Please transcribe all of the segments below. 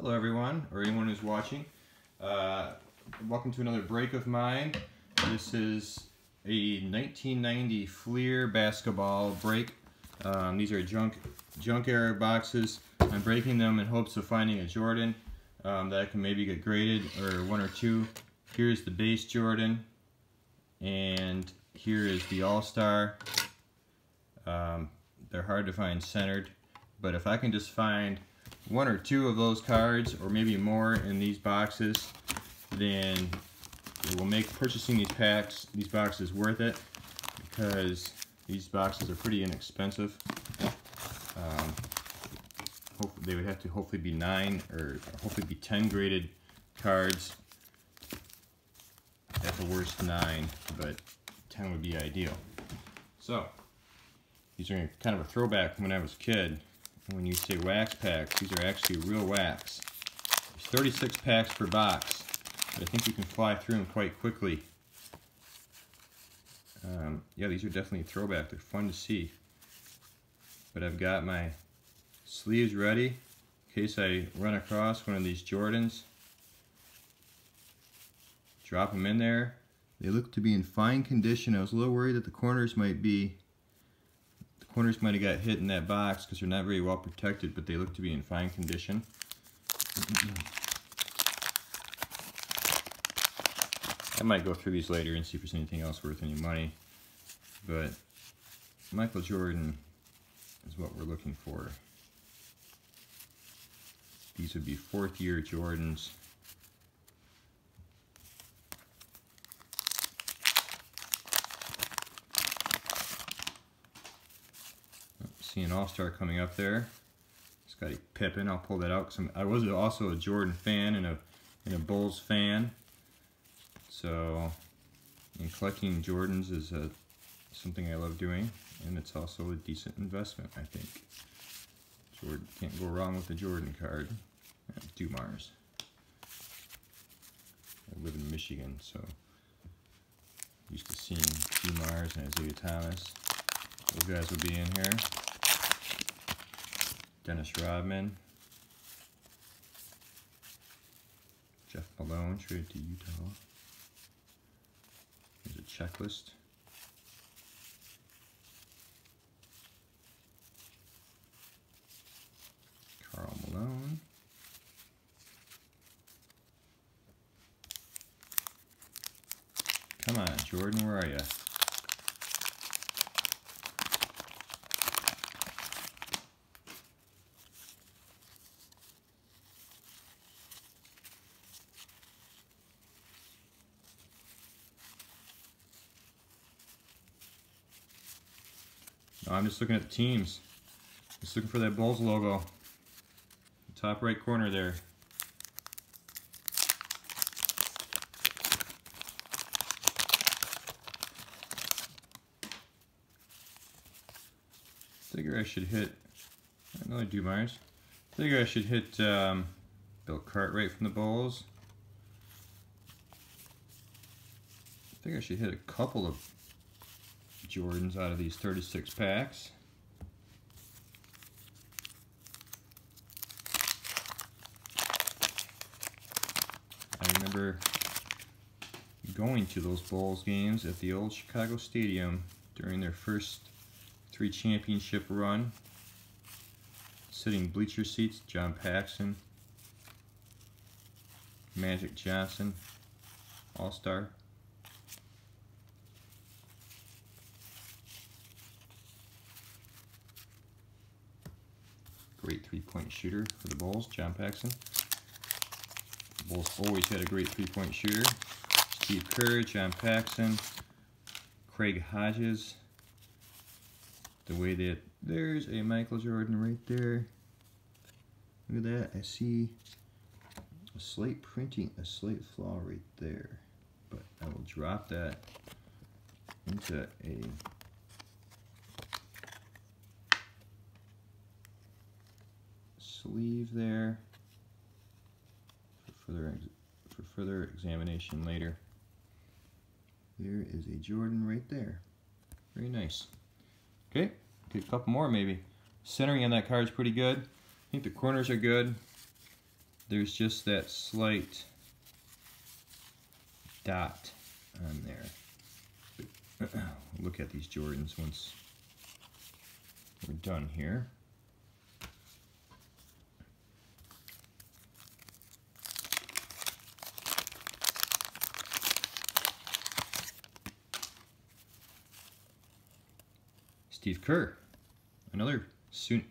Hello everyone, or anyone who's watching. Uh, welcome to another break of mine. This is a 1990 Fleer basketball break. Um, these are junk, junk era boxes. I'm breaking them in hopes of finding a Jordan um, that I can maybe get graded, or one or two. Here's the base Jordan, and here is the All-Star. Um, they're hard to find centered, but if I can just find one or two of those cards or maybe more in these boxes then it will make purchasing these packs these boxes worth it because these boxes are pretty inexpensive. Um, they would have to hopefully be nine or hopefully be 10 graded cards. At the worst nine but 10 would be ideal. So these are kind of a throwback from when I was a kid when you say wax packs, these are actually real wax. There's 36 packs per box, but I think you can fly through them quite quickly. Um, yeah, these are definitely a throwback. They're fun to see. But I've got my sleeves ready in case I run across one of these Jordans. Drop them in there. They look to be in fine condition. I was a little worried that the corners might be corners might have got hit in that box because they're not very well protected, but they look to be in fine condition. I might go through these later and see if there's anything else worth any money. But Michael Jordan is what we're looking for. These would be fourth year Jordans. See an All-Star coming up there. Scottie Pippen, I'll pull that out because I was also a Jordan fan and a, and a Bulls fan. So, and collecting Jordans is a, something I love doing, and it's also a decent investment, I think. Jordan can't go wrong with a Jordan card. And Dumars. I live in Michigan, so used to seeing Dumars and Isiah Thomas. Those guys will be in here. Dennis Rodman, Jeff Malone traded to Utah. Here's a checklist. Karl Malone. Come on, Jordan, where are you? I'm just looking at the teams. Just looking for that Bulls logo. Top right corner there. Figure I should hit another Dumars. Figure I should hit um, Bill Cartwright from the Bulls. Figure I should hit a couple of Jordans out of these 36 packs. I remember going to those Bulls games at the old Chicago Stadium during their first three championship run. Sitting bleacher seats, John Paxson, Magic Johnson, All-Star. Great three-point shooter for the Bulls, John Paxson. The Bulls always had a great three-point shooter. Steve Kerr, John Paxson, Craig Hodges. The way that there's a Michael Jordan right there. Look at that. I see a slight printing, a slight flaw right there. But I will drop that into a sleeve there for further, for further examination later. There is a Jordan right there. Very nice. Okay, take a couple more maybe. Centering on that card is pretty good. I think the corners are good. there's just that slight dot on there. Look at these Jordans once we're done here. Steve Kerr, another soon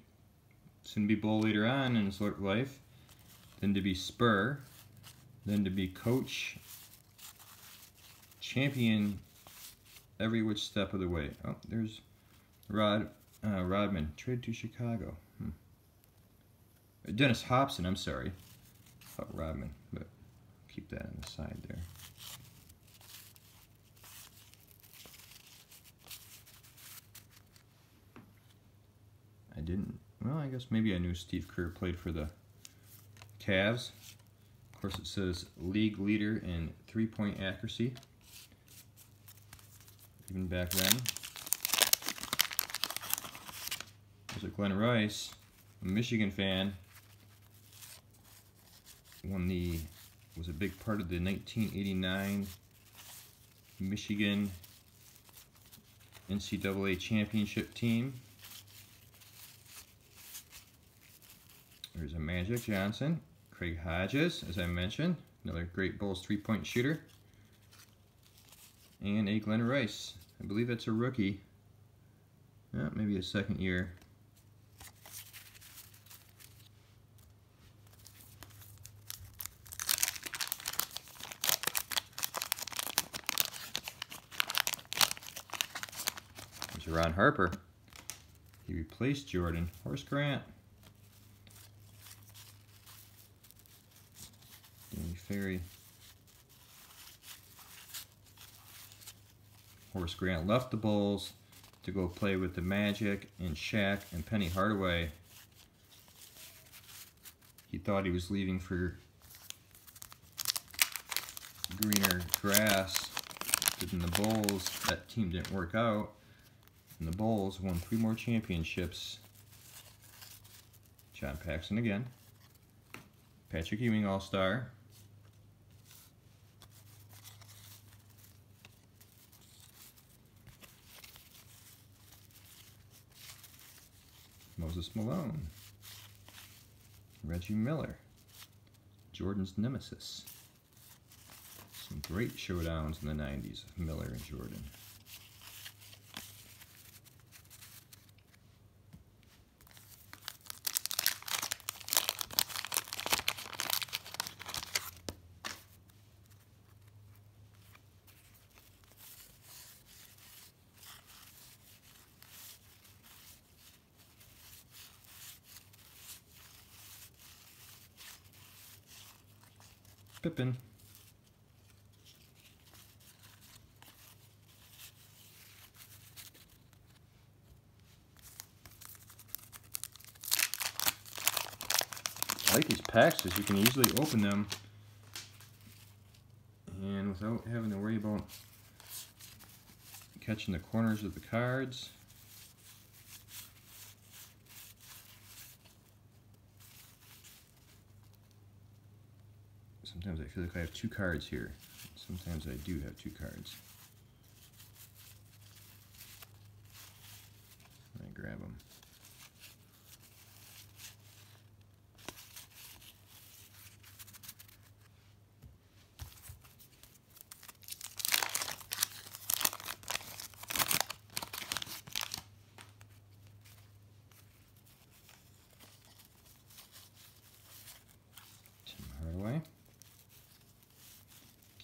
soon to be bull later on in his life, then to be spur, then to be coach, champion every which step of the way. Oh, there's Rod uh, Rodman, trade to Chicago. Hmm. Dennis Hopson, I'm sorry. Rodman, but keep that on the side there. I didn't. Well, I guess maybe I knew Steve Kerr played for the Cavs. Of course, it says league leader in three-point accuracy. Even back then. There's a Glen Rice, a Michigan fan. Won the was a big part of the 1989 Michigan NCAA championship team. There's a Magic Johnson, Craig Hodges, as I mentioned, another great Bulls three-point shooter, and a Glen Rice. I believe that's a rookie. Yeah, maybe a second year. There's Ron Harper. He replaced Jordan. Horace Grant. Ferry. Horace Grant left the Bulls to go play with the Magic and Shaq and Penny Hardaway. He thought he was leaving for greener grass. In the Bulls, that team didn't work out. And the Bulls won three more championships. John Paxson again. Patrick Ewing All-Star. Moses Malone, Reggie Miller, Jordan's nemesis. Some great showdowns in the 90s of Miller and Jordan. Pippen. I like these packs because you can easily open them and without having to worry about catching the corners of the cards. I have two cards here. Sometimes I do have two cards. I grab them.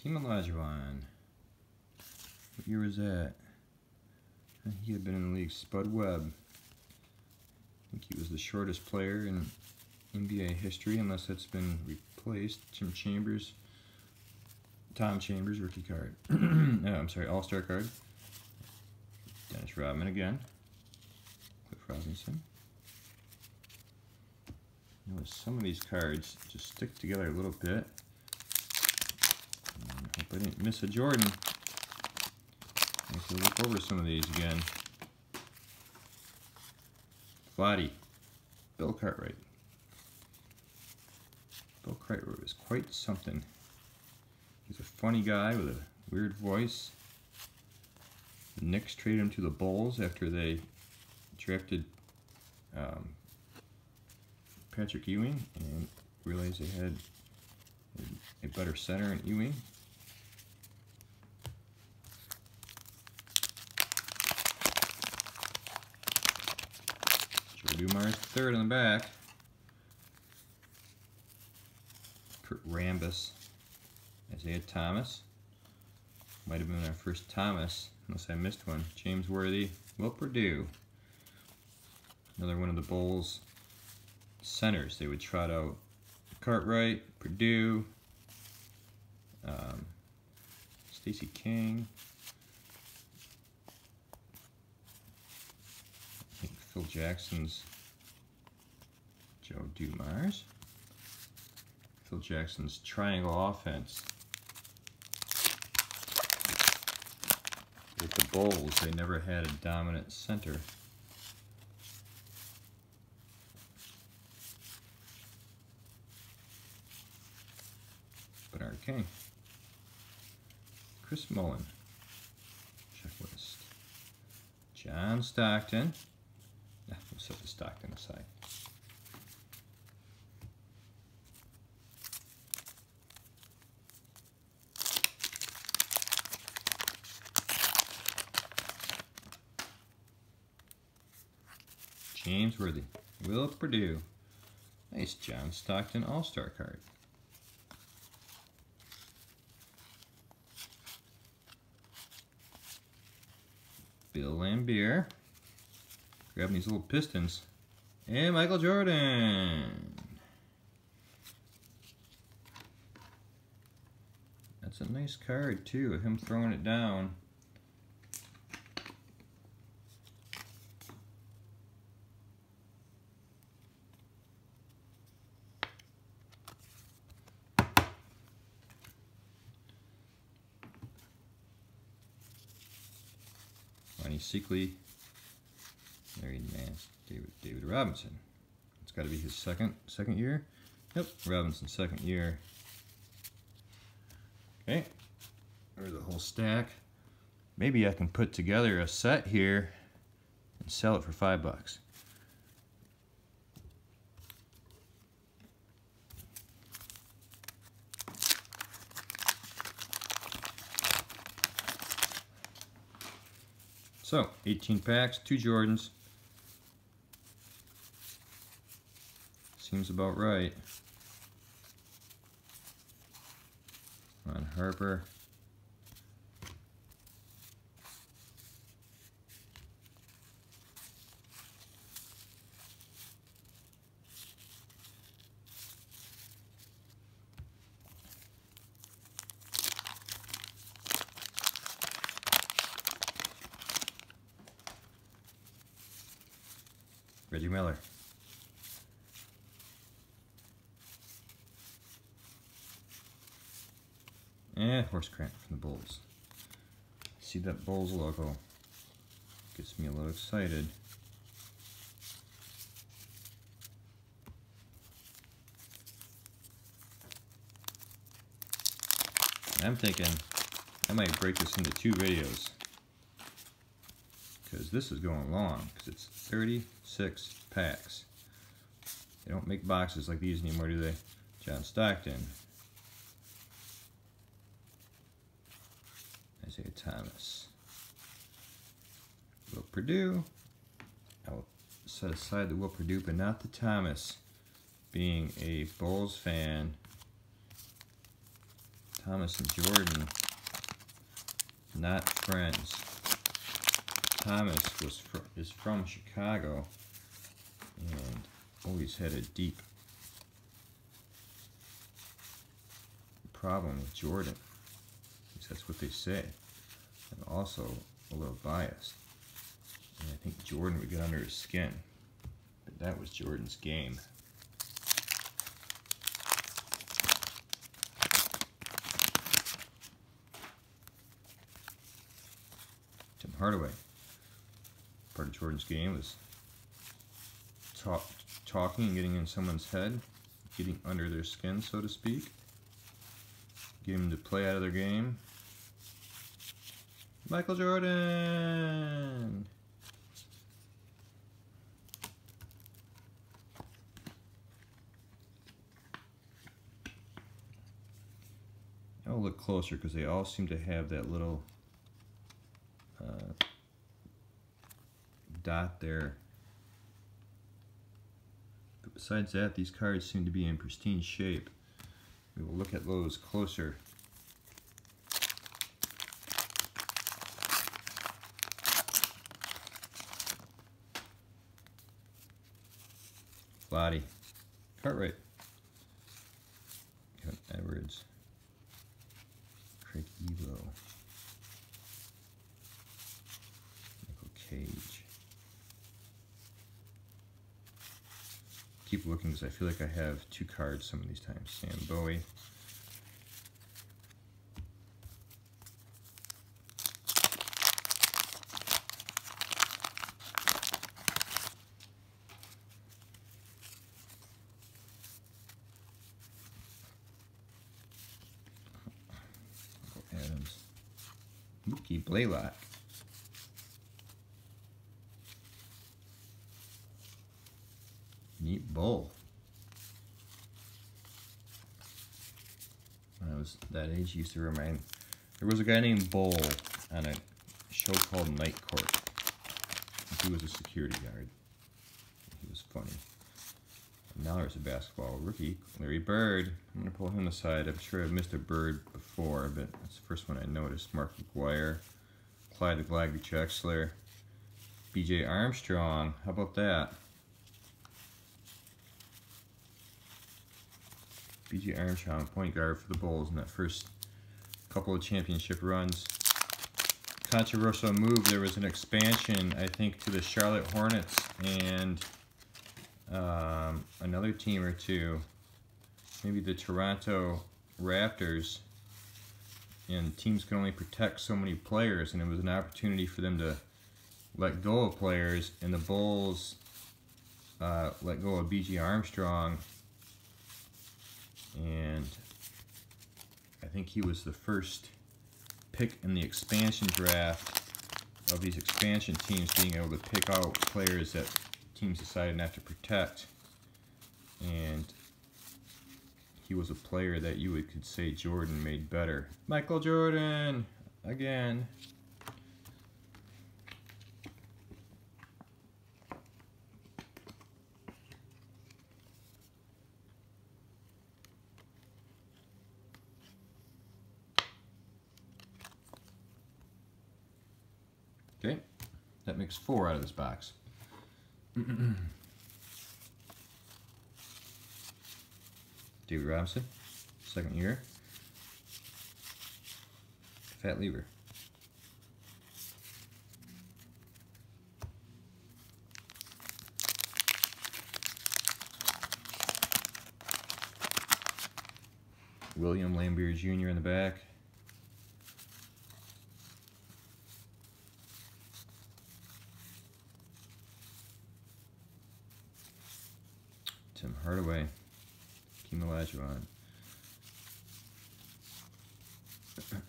Hakeem Olajuwon. What year was that? Uh, he had been in the league. Spud Webb. I think he was the shortest player in NBA history, unless that's been replaced. Jim Chambers. Tom Chambers, rookie card. no, I'm sorry, All-Star card. Dennis Rodman again. Cliff Robinson. Some of these cards just stick together a little bit. I didn't miss a Jordan. I have look over some of these again. Vladdy, Bill Cartwright, Bill Cartwright was quite something. He's a funny guy with a weird voice. The Knicks traded him to the Bulls after they drafted um, Patrick Ewing and realized they had a better center in Ewing. Joe Dumars third in the back. Kurt Rambis. Isiah Thomas. Might have been our first Thomas, unless I missed one. James Worthy. Will Perdue. Another one of the Bulls centers. They would trot out Cartwright, Perdue, um, Stacy King. I think Phil Jackson's Joe Dumars. Phil Jackson's triangle offense. With the Bulls, they never had a dominant center. Bernard King. Chris Mullin. Checklist. John Stockton. Nah, we'll set the Stockton aside. James Worthy. Will Perdue. Nice John Stockton All-Star card. Bill Laimbeer. Grabbing these little pistons. And Michael Jordan. That's a nice card too, of him throwing it down. Seikaly, Larry Nance, David David Robinson. It's got to be his second second year. Yep, Robinson's second year. Okay, there's a whole stack. Maybe I can put together a set here and sell it for five bucks. So, 18 packs, two Jordans. Seems about right. Ron Harper. Reggie Miller. And Horace Grant from the Bulls. See that Bulls logo. Gets me a little excited. I'm thinking I might break this into two videos because this is going long because it's 36 packs. They don't make boxes like these anymore, do they? John Stockton. Isiah Thomas. Will Perdue. I'll set aside the Will Perdue, but not the Thomas. Being a Bulls fan, Thomas and Jordan, not friends. Thomas was fr is from Chicago and always had a deep problem with Jordan. That's what they say. And also a little biased. And I think Jordan would get under his skin. But that was Jordan's game. Tim Hardaway part of Jordan's game was talk, talking and getting in someone's head. getting under their skin, so to speak. getting them to play out of their game. Michael Jordan! I'll look closer because they all seem to have that little uh, dot there. But besides that, these cards seem to be in pristine shape. We will look at those closer. Body. Cartwright. Edwards. Craig Ehlo. Michael Cage. Keep looking because I feel like I have two cards some of these times. Sam Bowie. Adams. Mookie Blaylock. Neat bull. When I was that age, used to remind. There was a guy named Bull on a show called Night Court. He was a security guard. He was funny. Now there's a basketball rookie, Larry Bird. I'm going to pull him aside. I'm sure I've missed a Bird before, but that's the first one I noticed. Mark McGuire, Clyde the Glaggy Drexler, BJ Armstrong. How about that? BJ Armstrong, point guard for the Bulls in that first couple of championship runs. Controversial move, there was an expansion, I think, to the Charlotte Hornets and um, another team or two, maybe the Toronto Raptors, and teams can only protect so many players, and it was an opportunity for them to let go of players, and the Bulls uh, let go of B.J. Armstrong, and I think he was the first pick in the expansion draft of these expansion teams being able to pick out players that teams decided not to protect. And he was a player that you would could say Jordan made better. Michael Jordan, again. Okay, that makes four out of this box. David Robinson, second year. Fat Lever. William Laimbeer Jr. in the back. Tim Hardaway, Keem Olajuwon.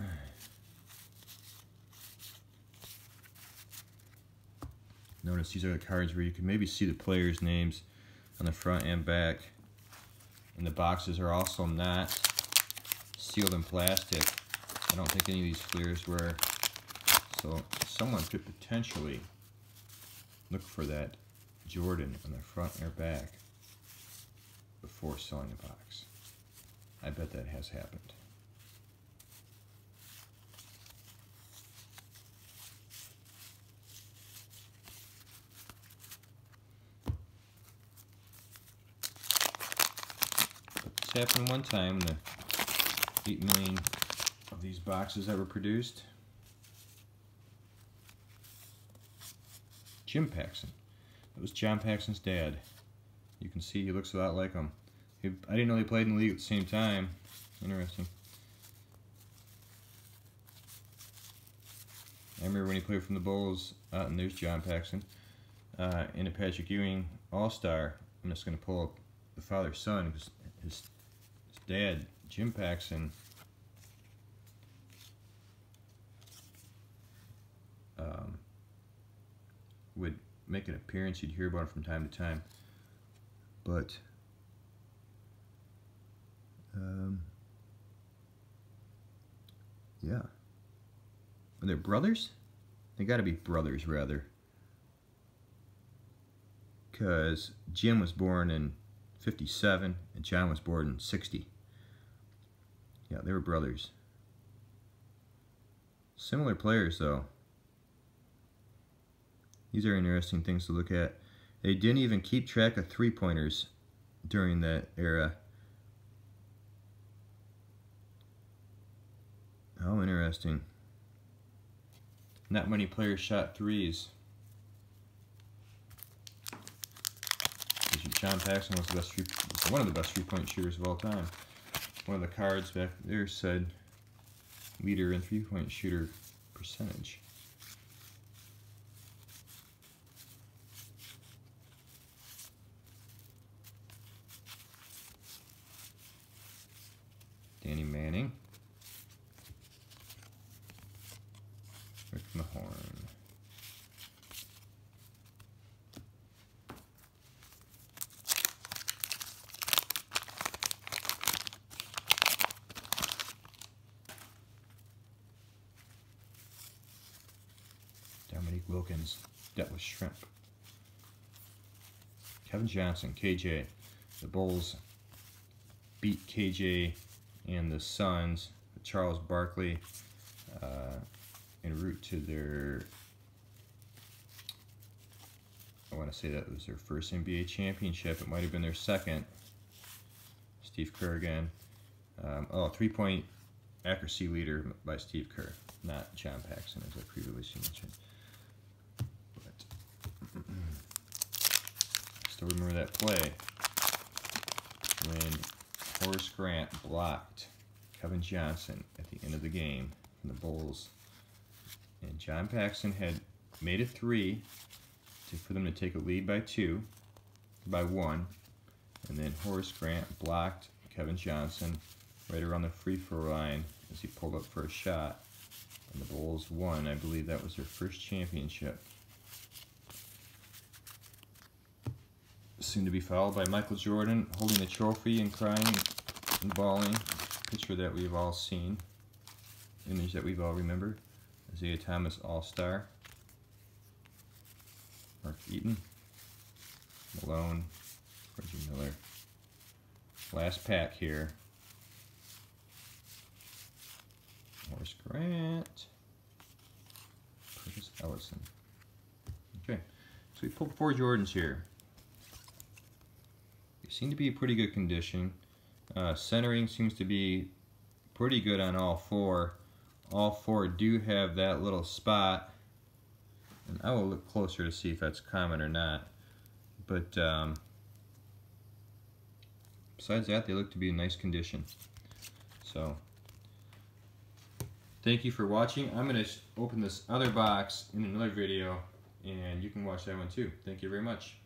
Notice these are the cards where you can maybe see the players' names on the front and back. And the boxes are also not sealed in plastic. I don't think any of these fleers were. So someone could potentially look for that Jordan on the front or back before selling a box. I bet that has happened. This happened one time, the 8 million of these boxes that were produced. Jim Paxson. That was John Paxson's dad. You can see he looks a lot like him. He, I didn't know they played in the league at the same time. Interesting. I remember when he played from the Bulls, uh, and there's John Paxson, uh, in a Patrick Ewing All-Star. I'm just going to pull up the father-son, because his, his dad, Jim Paxson, um, would make an appearance. You'd hear about it from time to time. But um, yeah. Are they brothers? They got to be brothers, rather. Because Jim was born in 57 and John was born in 60. Yeah, they were brothers. Similar players, though. These are interesting things to look at. They didn't even keep track of three-pointers during that era. How interesting. Not many players shot threes. John Paxson was the best three, one of the best three-point shooters of all time. One of the cards back there said leader in three-point shooter percentage. Danny Manning. Rick Mahorn. Dominique Wilkins, that was shrimp. Kevin Johnson, KJ. The Bulls beat KJ and the Suns, Charles Barkley, uh, en route to their, I want to say that was their first NBA championship. It might have been their second. Steve Kerr again. Um, oh, three-point accuracy leader by Steve Kerr, not John Paxson, as I previously mentioned. But, still remember that play when Horace Grant blocked Kevin Johnson at the end of the game from the Bulls. And John Paxson had made a three to, for them to take a lead by two, by one. And then Horace Grant blocked Kevin Johnson right around the free throw line as he pulled up for a shot. And the Bulls won. I believe that was their first championship. Soon to be followed by Michael Jordan holding the trophy and crying and bawling. Picture that we've all seen. Image that we've all remembered. Isiah Thomas All-Star. Mark Eaton. Malone. Reggie Miller. Last pack here. Horace Grant. Curtis Ellison. Okay, so we pulled four Jordans here seem to be in pretty good condition. Uh, centering seems to be pretty good on all four. All four do have that little spot. And I will look closer to see if that's common or not. But um, besides that, they look to be in nice condition. So, thank you for watching. I'm going to open this other box in another video, and you can watch that one too. Thank you very much.